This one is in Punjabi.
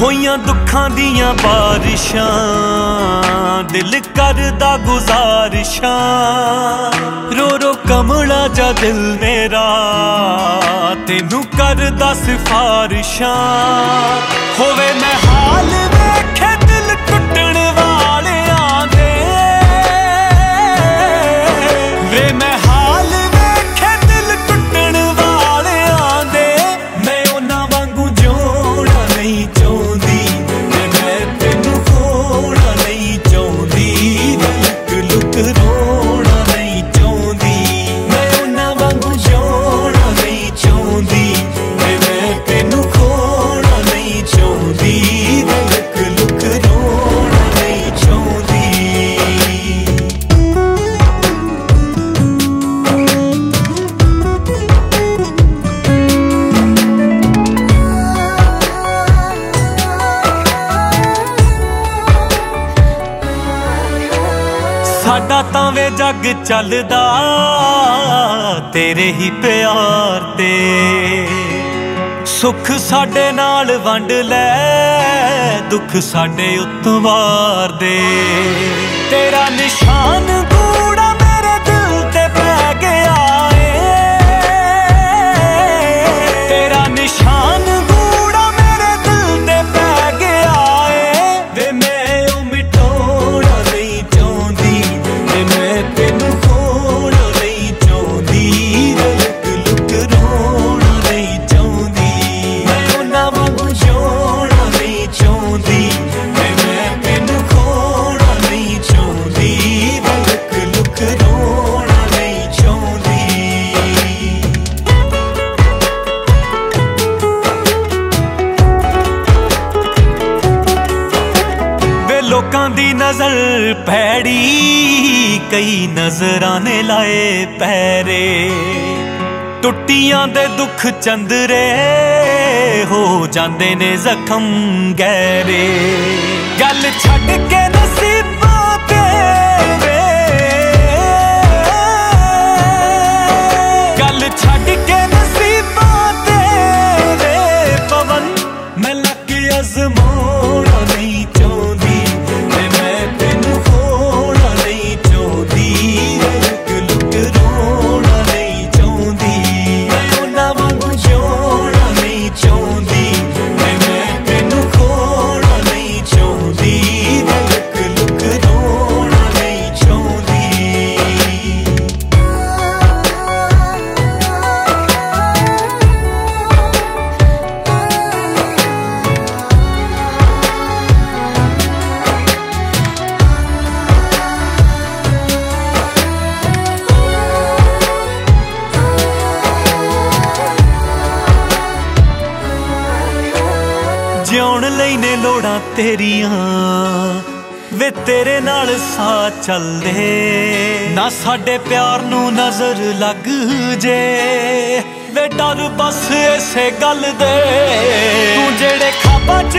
ਹੋਈਆਂ ਦੁੱਖਾਂ ਦੀਆਂ ਬਾਰਿਸ਼ਾਂ, ਦਿਲ ਕਰਦਾ ਗੁਜ਼ਾਰਿਸ਼ਾਂ। ਰੋ ਰੋ ਕਮਲਾ ਜਾ ਦਿਲ ਮੇਰਾ, ਤੈਨੂੰ ਕਰਦਾ ਸਿਫਾਰਿਸ਼ਾਂ। ਹੋਵੇ ਮੈਂ ਹਾਲ ਸਾਡਾ ਤਾਂ ਵੇ ਜੱਗ ਚੱਲਦਾ, ਤੇਰੇ ਹੀ ਪਿਆਰ ਤੇ। ਸੁੱਖ ਸਾਡੇ ਨਾਲ ਵੰਡ ਲੈ, ਦੁੱਖ ਸਾਡੇ ਉਤਵਾਰ ਦੇ। ਤੇਰਾ ਨਿਸ਼ਾਨ ਵੇ ਦੀ ਨਜ਼ਰ ਪੈੜੀ ਕਈ ਨਜ਼ਰਾਂ ਨੇ ਲਾਏ ਪੈਰੇ ਟੁੱਟੀਆਂ ਦੇ ਦੁੱਖ ਚੰਦਰੇ ਹੋ ਜਾਂਦੇ ਨੇ ਜ਼ਖਮ ਗਹਿਰੇ। ਗੱਲ ਛੱਡ ਕੇ ਨਸੀਬਾਂ ਤੇ ਗੱਲ ਛੱਡ ਕੇ ਨਸੀਬਾਂ ਤੇ ਪਵਨ, ਮੈਂ ਲੱਗ ਅਜ਼ਮਾਉਣਾ ਨਹੀਂ ਜਿਉਣ ਲਈ ਨੇ ਲੋੜਾਂ ਤੇਰੀਆਂ, ਵੇ ਤੇਰੇ ਨਾਲ ਸਾਹ ਚੱਲਦੇ। ਨਾ ਸਾਡੇ ਪਿਆਰ ਨੂੰ ਨਜ਼ਰ ਲੱਗ ਜੇ, ਵੇ ਡਰ ਬਸ ਇਸੇ ਗੱਲ ਦੇ। ਤੂੰ ਜਿਹੜੇ ਖਾਬਾਂ 'ਚ